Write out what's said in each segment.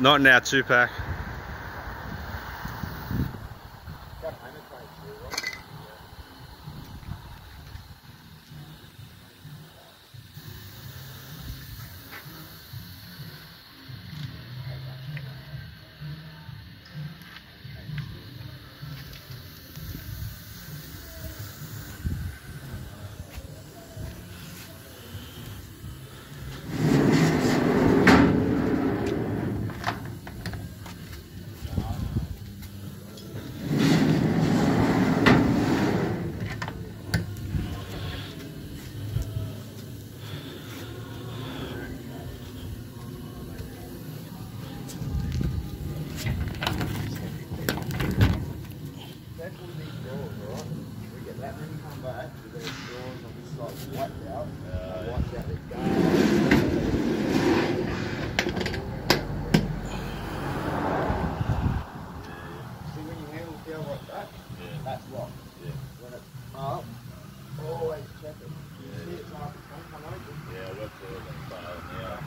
Not in our two pack. It. You see it's like come open. Yeah, we're good and fail now.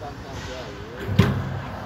Sometimes, yeah,